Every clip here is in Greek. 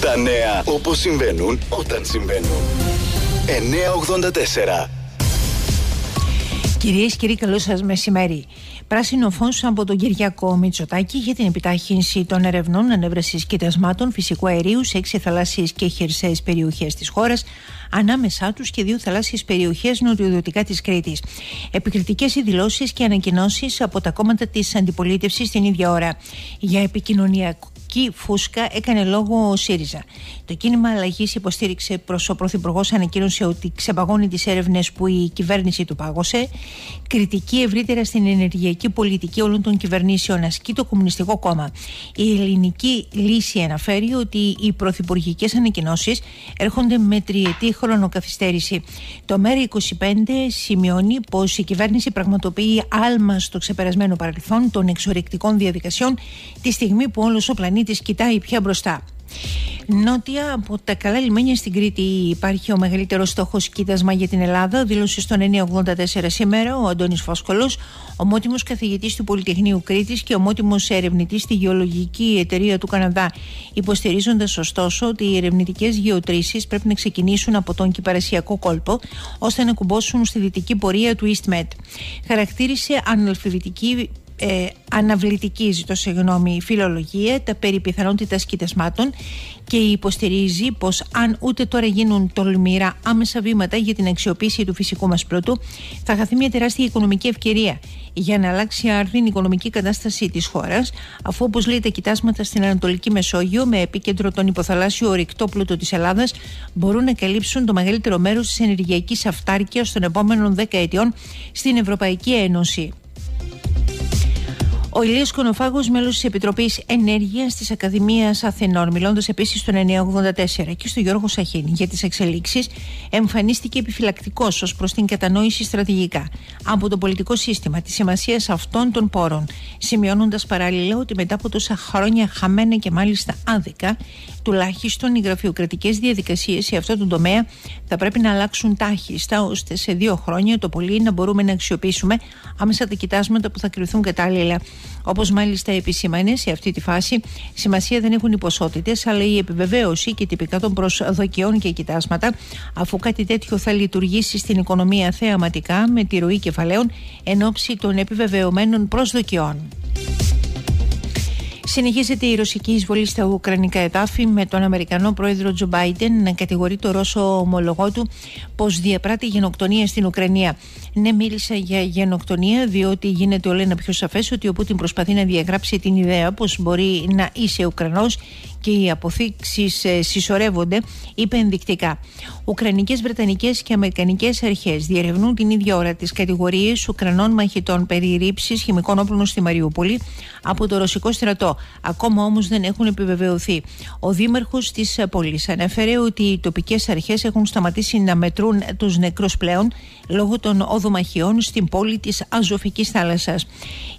Τα νέα όπως συμβαίνουν όταν συμβαίνουν. 984. Κυρίες και κύριοι, καλό σας μεσημέρι. Πράσινο φως από τον Κυριακό Μητσοτάκη για την επιτάχυνση των ερευνών ανέβρεσης κοιτασμάτων φυσικού αερίου σε έξι θαλάσσιες και χερσαίες περιοχές της χώρας, ανάμεσά τους και δύο θαλάσσιες περιοχές νοτιοδυτικά της Κρήτης. Επικριτικές οι δηλώσεις και ανακοινώσεις από τα κόμματα της αντιπολίτευσης την ίδια ώρα. Για επικοινωνιακό πολιτική φούσκα έκανε λόγο ο ΣΥΡΙΖΑ. Το κίνημα αλλαγής υποστήριξε προς ο Πρωθυπουργός, ανακοίνωσε ότι ξεπαγώνει τις έρευνες που η κυβέρνηση του πάγωσε. Κριτική ευρύτερα στην ενεργειακή πολιτική όλων των κυβερνήσεων ασκεί το Κομμουνιστικό Κόμμα. Η ελληνική λύση αναφέρει ότι οι πρωθυπουργικές ανακοινώσεις έρχονται με τριετή χρονοκαθυστέρηση. Το ΜΕΡΑ25 σημειώνει πως η κυβέρνηση πραγματοποιεί άλμα στο ξεπερασμένο παρελθόν των εξορρυκτικών διαδικασιών τη στιγμή που όλος ο πλανήτης της κοιτάει πια μπροστά. Νότια από τα καλά λιμένια στην Κρήτη υπάρχει ο μεγαλύτερος στόχος κοίτασμα για την Ελλάδα, δήλωσε στον 984 σήμερα ο Αντώνης Φόσκολος, ομότιμο καθηγητής του Πολυτεχνείου Κρήτης και ομότιμο ερευνητής στη Γεωλογική Εταιρεία του Καναδά, υποστηρίζοντας ωστόσο ότι οι ερευνητικές γεωτρήσεις πρέπει να ξεκινήσουν από τον κυπαρασιακό κόλπο, ώστε να κουμπώσουν στη δυτική πορεία του EastMed. Χαρακτήρισε αναλφαβητική ε, αναβλητική ζητώ συγγνώμη, φιλολογία τα περί πιθανότητας κοιτασμάτων και υποστηρίζει πως αν ούτε τώρα γίνουν τολμηρά άμεσα βήματα για την αξιοποίηση του φυσικού μας πλούτου θα χαθεί μια τεράστια οικονομική ευκαιρία για να αλλάξει άρδιν η οικονομική κατάσταση της χώρας αφού όπως λέει τα κοιτάσματα στην Ανατολική Μεσόγειο με επίκεντρο τον υποθαλάσσιο ορυκτό πλούτο της Ελλάδας μπορούν να καλύψουν το μεγαλύτερο μέρος της ενεργειακής αυτάρκειας των επόμενων 10 ετιών στην Ευρωπαϊκή Ένωση. Ο Ηλίας Κονοφάγος, μέλος της Επιτροπής Ενέργειας της Ακαδημίας Αθηνών, μιλώντας επίσης στον 984 και στον Γιώργο Σαχίνη για τις εξελίξεις, εμφανίστηκε επιφυλακτικός ως προς την κατανόηση στρατηγικά από το πολιτικό σύστημα τη σημασία αυτών των πόρων, σημειώνοντας παράλληλα ότι μετά από τόσα χρόνια χαμένα και μάλιστα άδικα, τουλάχιστον οι γραφειοκρατικές διαδικασίες σε αυτό το τομέα θα πρέπει να αλλάξουν τάχιστα, ώστε σε δύο χρόνια το πολύ να μπορούμε να αξιοποιήσουμε άμεσα τα κοιτάσματα που θα κρυθούν κατάλληλα Όπως μάλιστα επισήμανε, σε αυτή τη φάση σημασία δεν έχουν οι ποσότητες, αλλά η επιβεβαίωση και τυπικά των προσδοκιών και κοιτάσματα, αφού κάτι τέτοιο θα λειτουργήσει στην οικονομία θεαματικά με τη ροή κεφαλαίων εν ώψη των επιβεβαιωμένων προσδοκιών. Συνεχίζεται η ρωσική εισβολή στα ουκρανικά εδάφη με τον Αμερικανό πρόεδρο Τζο Μπάιντεν να κατηγορεί το Ρώσο ομολογό του πως διαπράττει γενοκτονία στην Ουκρανία. Ναι, μίλησα για γενοκτονία, διότι γίνεται όλο ένα πιο σαφές ότι ο Πούτιν προσπαθεί να διαγράψει την ιδέα πως μπορεί να είσαι Ουκρανός και οι αποθήκσει ε, συσσωρεύονται, είπε ενδεικτικά. Ουκρανικές, Βρετανικές και Αμερικανικές αρχές διερευνούν την ίδια ώρα τις κατηγορίες Ουκρανών μαχητών περί ρήψης χημικών όπλων στη Μαριούπολη από το ρωσικό στρατό. Ακόμα όμως δεν έχουν επιβεβαιωθεί. Ο δήμαρχος της πόλης ανέφερε ότι οι τοπικές αρχές έχουν σταματήσει να μετρούν τους νεκρούς πλέον λόγω των οδομαχιών στην πόλη της Αζωφικής θάλασσας.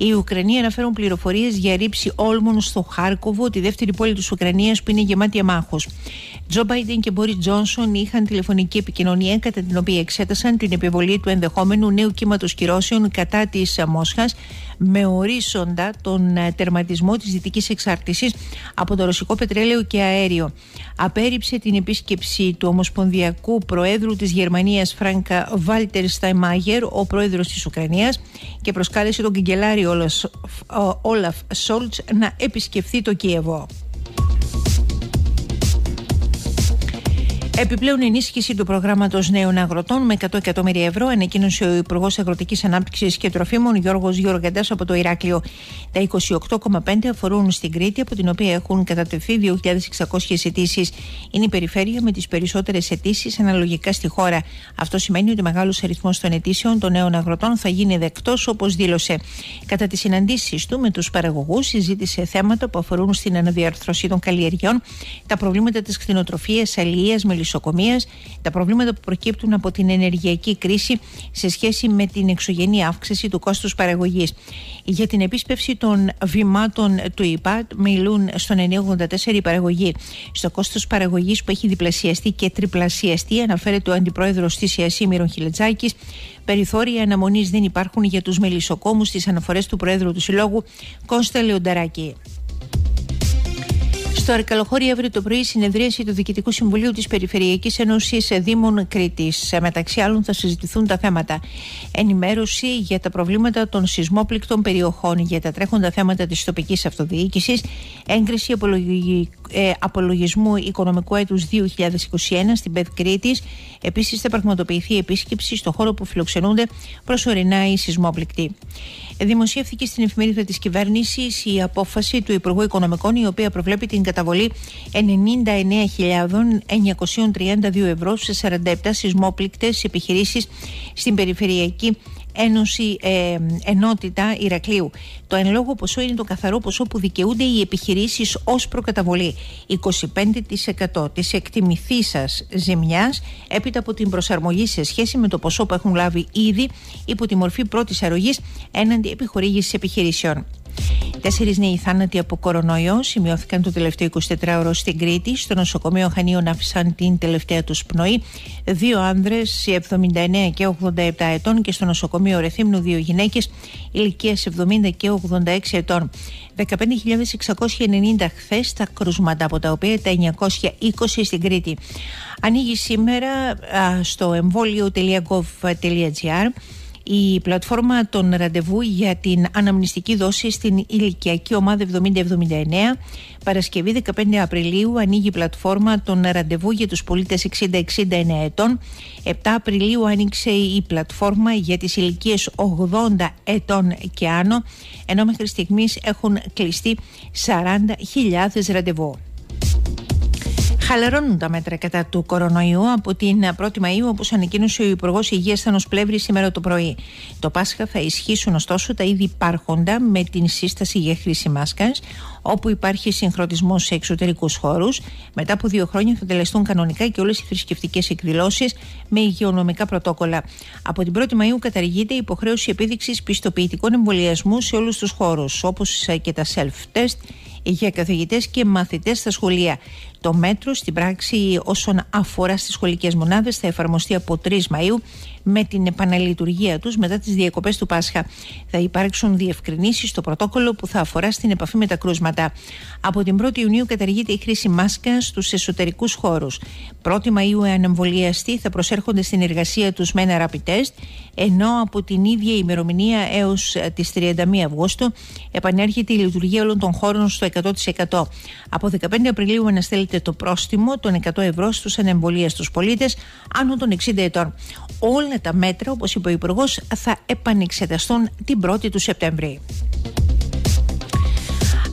Οι Ουκρανοί αναφέρουν πληροφορίες για ρήψη όλμων στο Χάρκοβο, τη δεύτερη πόλη της Ουκρανίας που είναι γεμάτη αμάχου. Τζο Μπάιντεν και Μπόρις Τζόνσον είχαν τηλεφωνική επικοινωνία κατά την οποία εξέτασαν την επιβολή του ενδεχόμενου νέου κύματος κυρώσεων κατά της Μόσχας με ορίσοντα τον ε, τερματισμό της δυτικής εξάρτησης από το ρωσικό πετρέλαιο και αέριο. Απέριψε την επίσκεψη του Ομοσπονδιακού Προέδρου της Γερμανίας Φράγκα Βάλτερ Σταϊμάγερ, ο πρόεδρος της Ουκρανίας και προσκάλεσε τον καγκελάριο Όλαφ Σόλτς να επισκεφθεί το Κίεβο. Επιπλέον ενίσχυση του προγράμματος νέων αγροτών με 100 εκατομμύρια ευρώ ανακοίνωσε ο Υπουργός Αγροτικής Ανάπτυξης και Τροφίμων Γιώργος Γιώργαντά από το Ηράκλειο. Τα 28,5 αφορούν στην Κρήτη, από την οποία έχουν κατατεθεί 2.600 αιτήσεις. Είναι η περιφέρεια με τις περισσότερες αιτήσεις αναλογικά στη χώρα. Αυτό σημαίνει ότι μεγάλος αριθμός των αιτήσεων των νέων αγροτών θα γίνει δεκτός, όπως δήλωσε. Κατά τις συναντήσεις του με τους παραγωγούς, συζήτησε θέματα που αφορούν στην αναδιαρθρωσή των καλλιεργειών, τα προβλήματα της κτηνοτροφίας, αλληλείας, τα προβλήματα που προκύπτουν από την ενεργειακή κρίση σε σχέση με την εξωγενή αύξηση του κόστους παραγωγής. Για την επίσπευση των βημάτων του ΙΠΑΤ μιλούν στον 984 η παραγωγή. Στο κόστος παραγωγής που έχει διπλασιαστεί και τριπλασιαστεί αναφέρεται ο Αντιπρόεδρος της Ιασίμηρον Χιλετζάκης περιθώρια αναμονής δεν υπάρχουν για τους μελισσοκόμους στι αναφορές του Προέδρου του Συλλόγου Κώστα Λεονταράκη. Στο Αρκαλοχώρι αύριο το πρωί συνεδρίαση του Διοικητικού Συμβουλίου της Περιφερειακής Ένωσης Δήμων Κρήτης. Μεταξύ άλλων θα συζητηθούν τα θέματα ενημέρωση για τα προβλήματα των σεισμόπληκτων περιοχών, για τα τρέχοντα θέματα της τοπικής αυτοδιοίκησης, έγκριση ε, απολογισμού οικονομικού έτους 2021 στην ΠΕΔ Κρήτης. Επίσης θα πραγματοποιηθεί επίσκεψη στο χώρο που φιλοξενούνται προσωρινά οι σεισμόπληκτοι. Δημοσιεύθηκε στην εφημερίδα της κυβέρνησης η απόφαση του Υπουργού Οικονομικών η οποία προβλέπει την καταβολή 99.932 ευρώ σε 47 σεισμόπληκτες επιχειρήσεις στην περιφερειακή Ένωση ε, Ενότητα Ηρακλείου. Το εν λόγω ποσό είναι το καθαρό ποσό που δικαιούνται οι επιχειρήσεις ως προκαταβολή. 25% της εκτιμηθήσας ζημιάς έπειτα από την προσαρμογή σε σχέση με το ποσό που έχουν λάβει ήδη υπό τη μορφή πρώτης αρρωγής έναντι επιχορήγησης επιχειρήσεων. Τέσσερις νέοι θάνατοι από κορονοϊό σημειώθηκαν το τελευταίο 24ωρο στην Κρήτη. Στο νοσοκομείο Χανίων άφησαν την τελευταία τους πνοή. Δύο άνδρες, 79 και 87 ετών, και στο νοσοκομείο Ρεθύμνου δύο γυναίκες ηλικίας 70 και 86 ετών. 15.690 χθες τα κρούσματα, από τα οποία τα 920 στην Κρήτη. Ανοίγει σήμερα στο εμβόλιο.gov.gr η πλατφόρμα των ραντεβού για την αναμνηστική δόση στην ηλικιακή ομάδα 70-79. Παρασκευή 15 Απριλίου ανοίγει η πλατφόρμα των ραντεβού για τους πολίτες 60-69 ετών. 7 Απριλίου άνοιξε η πλατφόρμα για τις ηλικίες 80 ετών και άνω, ενώ μέχρι στιγμής έχουν κλειστεί 40.000 ραντεβού. Χαλαρώνουν τα μέτρα κατά του κορονοϊού από την 1η Μαΐου, όπως ανακοίνωσε ο Υπουργός Υγείας Θάνο Πλεύρης σήμερα το πρωί. Το Πάσχα θα ισχύσουν ωστόσο τα ήδη υπάρχοντα με την σύσταση για χρήση μάσκας, όπου υπάρχει συγχρονισμός σε εξωτερικούς χώρους. Μετά από δύο χρόνια θα τελεστούν κανονικά και όλες οι θρησκευτικές εκδηλώσεις με υγειονομικά πρωτόκολλα. Από την 1η Μαου καταργείται η υποχρέωση επίδειξης πιστοποιητικών εμβολιασμού σε όλους τους χώρους, όπως και τα self-test για καθηγητές και μαθητές στα σχολεία. Το μέτρο στην πράξη όσον αφορά στις σχολικές μονάδες θα εφαρμοστεί από 3 Μαΐου με την επαναλειτουργία τους μετά τις διακοπές του Πάσχα. Θα υπάρξουν διευκρινήσεις στο πρωτόκολλο που θα αφορά στην επαφή με τα κρούσματα. Από την 1η Ιουνίου καταργείται η χρήση μάσκας στους εσωτερικούς χώρους. 1η Μαΐου εάν εμβολιαστεί θα προσέρχονται στην εργασία τους με ένα rapid test ενώ από την ίδια ημερομηνία έως τις 31 Αυγούστου επανέρχεται η λειτουργία όλων των χώρων στο 100%. Από 15 Απριλίου αναστέλλεται το πρόστιμο των 100 ευρώ στους ανεμβολίαστους πολίτες άνω των 60 ετών. Όλα τα μέτρα, όπως είπε ο Υπουργός, θα επανεξεταστούν την 1η του Σεπτέμβρη.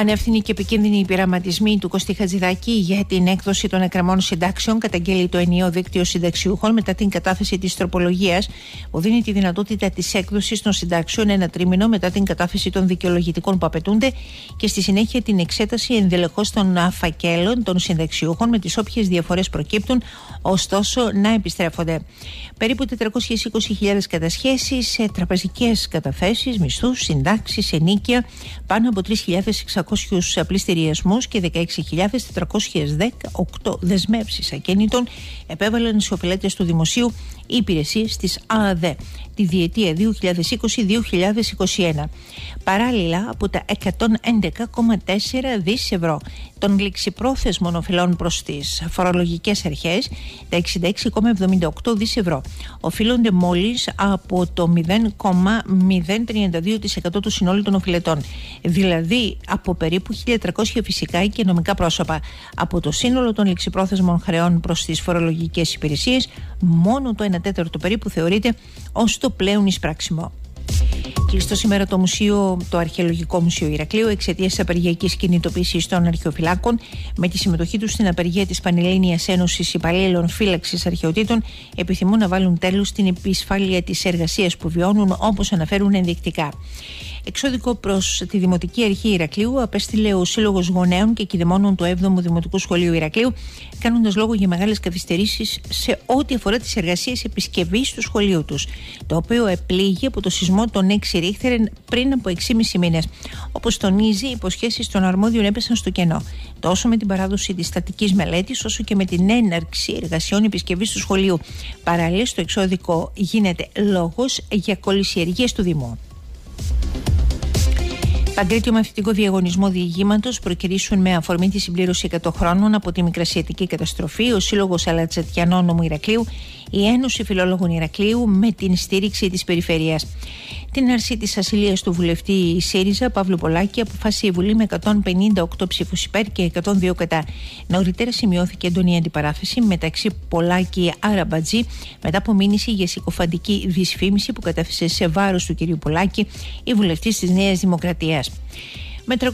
Ανεύθυνοι και επικίνδυνοι πειραματισμοί του Κωστή Χατζηδάκη για την έκδοση των εκκρεμών συντάξεων καταγγέλει το ενιαίο δίκτυο συνταξιούχων μετά την κατάθεση της τροπολογίας που δίνει τη δυνατότητα της έκδοσης των συντάξεων ένα τρίμηνο μετά την κατάθεση των δικαιολογητικών που απαιτούνται και στη συνέχεια την εξέταση ενδελεχώς των φακέλων των συνταξιούχων με τις όποιες διαφορές προκύπτουν, ωστόσο να επιστρέφονται. Περίπου 420.000 κατασχέσεις σε τραπεζικές καταθέσεις, μισθούς, συντάξεις, ενίκεια, πάνω από 3.600 600 πληστηριασμού και 16.418 δεσμεύσεις ακίνητων επέβαλαν σε οφειλέτε του δημοσίου οι υπηρεσίες της ΑΑΔΕ τη διετία 2020-2021. Παράλληλα, από τα 111,4 δις ευρώ των ληξιπρόθεσμων οφειλών προς τις φορολογικές αρχές, τα 66,78 δις ευρώ οφείλονται μόλις από το 0,032% του συνόλου των οφειλετών, δηλαδή από περίπου 1.300 φυσικά και νομικά πρόσωπα. Από το σύνολο των ληξιπρόθεσμων χρεών προς τις φορολογικές υπηρεσίες, μόνο το 1 τέταρτο περίπου θεωρείται ως το πλέον εισπράξιμο. Κλειστό σήμερα το μουσείο, το Αρχαιολογικό Μουσείο Ηρακλείου εξαιτίας της απεργιακής κινητοποίησης των αρχαιοφυλάκων με τη συμμετοχή τους στην απεργία της Πανελλήνιας Ένωσης Υπαλλήλων Φύλαξης Αρχαιοτήτων επιθυμούν να βάλουν τέλος στην επισφάλεια της εργασίας που βιώνουν όπως αναφέρουν ενδεικτικά. Εξώδικο προς τη Δημοτική Αρχή Ηρακλείου απέστειλε ο Σύλλογος Γονέων και Κηδεμόνων του 7ου Δημοτικού Σχολείου Ηρακλείου, κάνοντας λόγο για μεγάλες καθυστερήσεις σε ό,τι αφορά τις εργασίες επισκευής του σχολείου τους, το οποίο επλήγει από το σεισμό των 6 ρίχτερεν πριν από 6,5 μήνες. Όπως τονίζει, οι υποσχέσεις των αρμόδιων έπεσαν στο κενό, τόσο με την παράδοση της στατικής μελέτης, όσο και με την έναρξη εργασιών επισκευής του σχολείου. Παράλληλα, στο εξώδικο γίνεται λόγος για κολυσιεργίε του Δήμου. Παγκρίτιο μαθητικό διαγωνισμό διηγήματος προκυρήσουν με αφορμή τη συμπλήρωση 100 χρόνων από τη Μικρασιατική καταστροφή ο Σύλλογος Αλατσατιανών Νομού Ηρακλείου, η Ένωση Φιλόλογων Ηρακλείου με την στήριξη της Περιφερεια. Την αρσή της ασυλίας του βουλευτή ΣΥΡΙΖΑ, Παύλου Πολάκη, αποφάσισε η Βουλή με 158 ψήφους υπέρ και 102 κατά. Νωρίτερα σημειώθηκε έντονη αντιπαράθεση μεταξύ Πολάκη Αραμπατζή μετά από μήνυση για συκοφαντική δυσφήμιση που κατέθεσε σε βάρος του κ. Πολάκη η βουλευτής της Νέας Δημοκρατίας με 360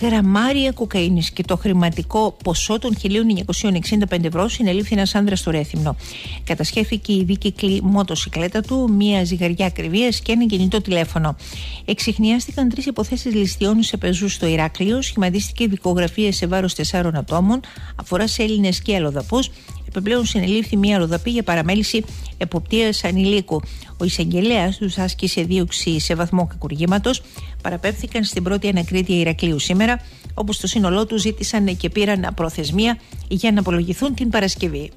γραμμάρια κοκαίνης και το χρηματικό ποσό των 1.965 ευρώ συνελήφθη ένας άνδρας στο Ρέθυμνο. Κατασχέθηκε η δίκυκλη μοτοσυκλέτα του, μία ζυγαριά ακριβίας και ένα κινητό τηλέφωνο. Εξηχνιάστηκαν τρεις υποθέσεις ληστείων σε πεζούς στο Ηράκλειο, σχηματίστηκε δικογραφία σε βάρος τεσσάρων ατόμων, αφορά σε Έλληνες και αλλοδαπούς, Επιπλέον συνελήφθη μία ροδαπή για παραμέληση εποπτείας ανηλίκου. Ο εισαγγελέας τους άσκησε δίωξη σε βαθμό κακουργήματος. Παραπέμφθηκαν στην πρώτη ανακρίτεια Ηρακλείου σήμερα, όπου στο σύνολό τους ζήτησαν και πήραν προθεσμία για να απολογηθούν την Παρασκευή.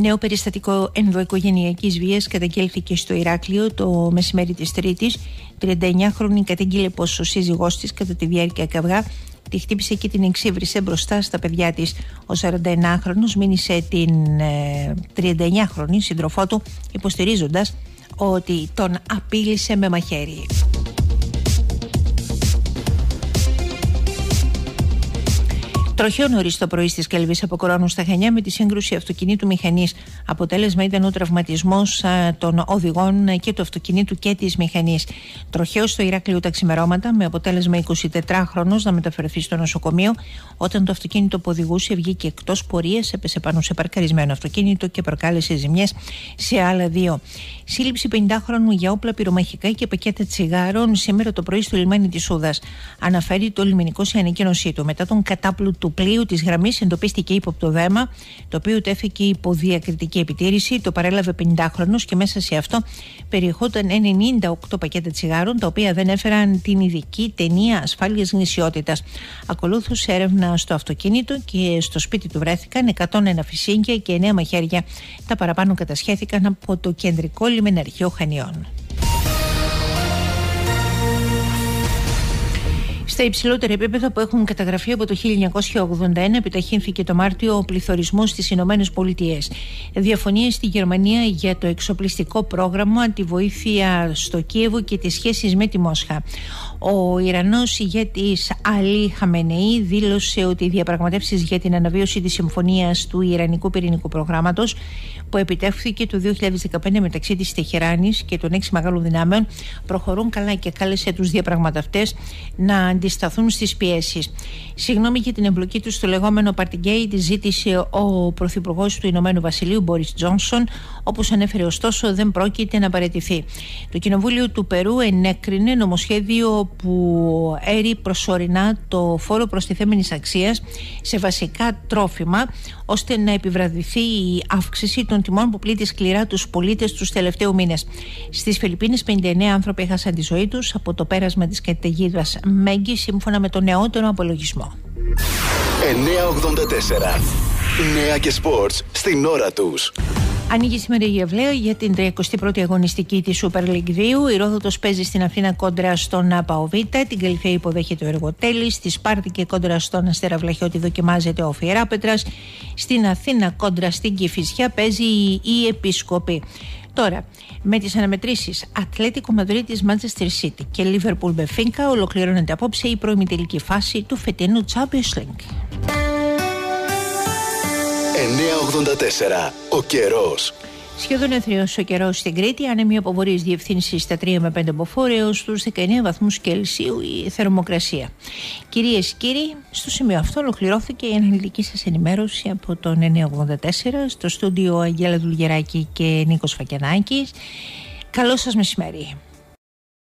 Νέο περιστατικό ενδοοικογενειακής βίας καταγγέλθηκε στο Ηράκλειο το μεσημέρι της Τρίτης. 39χρονη κατήγγειλε πω ο σύζυγός της κατά τη διάρκεια καυγά τη χτύπησε και την εξύβρισε μπροστά στα παιδιά της. Ο 41χρονο μήνυσε την 39χρονη ε, σύντροφό του, υποστηρίζοντας ότι τον απείλησε με μαχαίρι. Τροχαίο νωρίς το πρωί στις Κελβής από Κορώνου στα Χανιά με τη σύγκρουση αυτοκινήτου μηχανής. Αποτέλεσμα ήταν ο τραυματισμός των οδηγών και του αυτοκινήτου και της μηχανής. Τροχαίο στο Ηράκλειο τα ξημερώματα με αποτέλεσμα 24χρονο να μεταφερθεί στο νοσοκομείο όταν το αυτοκίνητο που οδηγούσε βγήκε εκτός πορείας, έπεσε πάνω σε παρκαρισμένο αυτοκίνητο και προκάλεσε ζημιές σε άλλα δύο. Σύλληψη 50χρονου για όπλα πυρομαχικά και πακέτα τσιγάρων σήμερα το πρωί στο λιμάνι της Σούδα. Αναφέρει το λιμενικό σε ανακοίνωσή του. Μετά τον κατάπλου του πλοίου της γραμμής εντοπίστηκε ύποπτο δέμα, το οποίο τέθηκε υπό διακριτική επιτήρηση. Το παρέλαβε 50χρονο και μέσα σε αυτό περιεχόταν 98 πακέτα τσιγάρων, τα οποία δεν έφεραν την ειδική ταινία ασφάλειας γνησιότητας. Ακολούθησε έρευνα στο αυτοκίνητο και στο σπίτι του βρέθηκαν 101 φυσίγγια και 9 μαχαίρια. Τα παραπάνω κατασχέθηκαν από το κεντρικό λιμεναρχείο Χανιών. Στα υψηλότερα επίπεδα που έχουν καταγραφεί από το 1981 επιταχύνθηκε το Μάρτιο ο πληθωρισμός στις Ηνωμένες Πολιτείες. Διαφωνίες στη Γερμανία για το εξοπλιστικό πρόγραμμα, τη βοήθεια στο Κίεβο και τις σχέσεις με τη Μόσχα. Ο Ιρανός ηγέτης Αλή Χαμενεή δήλωσε ότι οι διαπραγματεύσεις για την αναβίωση της συμφωνίας του Ιρανικού πυρηνικού προγράμματος που επιτεύχθηκε το 2015 μεταξύ της Τεχεράνης και των έξι μεγάλων δυνάμεων προχωρούν καλά και κάλεσε τους διαπραγματευτές να αντισταθούν στις πιέσεις. Συγγνώμη για την εμπλοκή τους στο λεγόμενο Partygate ζήτησε ο Πρωθυπουργός του Ηνωμένου Βασιλείου Μπόρις Τζόνσον όπως ανέφερε ωστόσο δεν πρόκειται να παραιτηθεί. Το Κοινοβούλιο του Περού ενέκρινε νομοσχέδιο που έρει προσωρινά το φόρο προστιθέμενης αξίας σε βασικά τρόφιμα ώστε να επιβραδυθεί η αύξηση των τιμών που πλήττει σκληρά τους πολίτες τους τελευταίους μήνες. Στις Φιλιππίνες 59 άνθρωποι έχασαν τη ζωή τους από το πέρασμα της καταιγίδας Μέγκης σύμφωνα με το νεότερο απολογισμό. 984 Νέα και σπορτς στην ώρα τους. Ανοίγει σήμερα η Ευλαία για την 31η αγωνιστική της Super League 2. Η Ρόδοτος παίζει στην Αθήνα κόντρα στον Απαοβίτα. Την Καλυφαία υποδέχεται ο Εργοτέλης. Στη Σπάρτη και κόντρα στον Αστέρα Βλαχιώτη δοκιμάζεται ο Φιεράπετρας. Στην Αθήνα κόντρα στην Κυφυσιά παίζει η Επισκοπή. Τώρα, με τις αναμετρήσεις Ατλέτικο Μαδρίτη Manchester City και Liverpool Μπεφίνκα ολοκληρώνεται απόψε η τελική φάση του φετινού Champions League. 984. Ο καιρός. Σχεδόν εθνικό ο καιρός στην Κρήτη, άνεμη αποβορής διευθύνσης στα 3 με 5 μποφόρ έως τους 19 βαθμούς Κελσίου η θερμοκρασία. Κυρίες και κύριοι, στο σημείο αυτό ολοκληρώθηκε η αναλυτική σας ενημέρωση από τον 984 στο στούντιο Αγγέλα Δουλγεράκη και Νίκος Φακιανάκης. Καλό σας μεσημέρι.